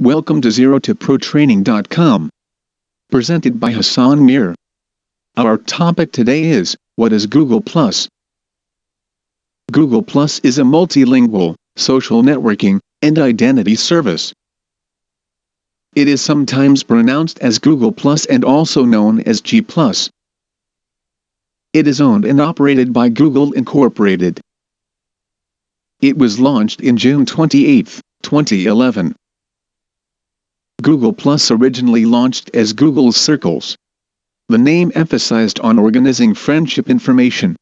Welcome to Zero ProTraining.com. Presented by Hassan Mir. Our topic today is What is Google Plus? Google Plus is a multilingual, social networking, and identity service. It is sometimes pronounced as Google Plus and also known as G Plus. It is owned and operated by Google Incorporated. It was launched in June 28, 2011. Google Plus originally launched as Google Circles. The name emphasized on organizing friendship information.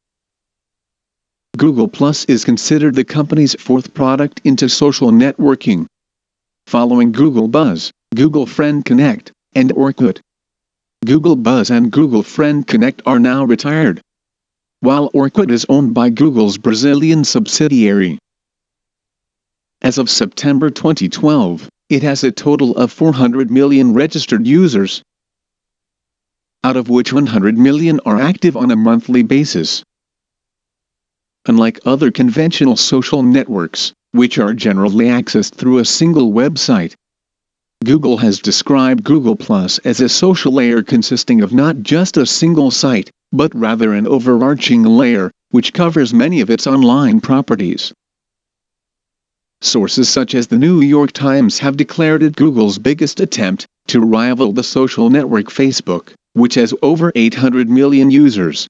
Google Plus is considered the company's fourth product into social networking. Following Google Buzz, Google Friend Connect, and Orkut. Google Buzz and Google Friend Connect are now retired. While Orkut is owned by Google's Brazilian subsidiary. As of September 2012, it has a total of 400 million registered users, out of which 100 million are active on a monthly basis. Unlike other conventional social networks, which are generally accessed through a single website, Google has described Google Plus as a social layer consisting of not just a single site, but rather an overarching layer, which covers many of its online properties. Sources such as the New York Times have declared it Google's biggest attempt to rival the social network Facebook, which has over 800 million users.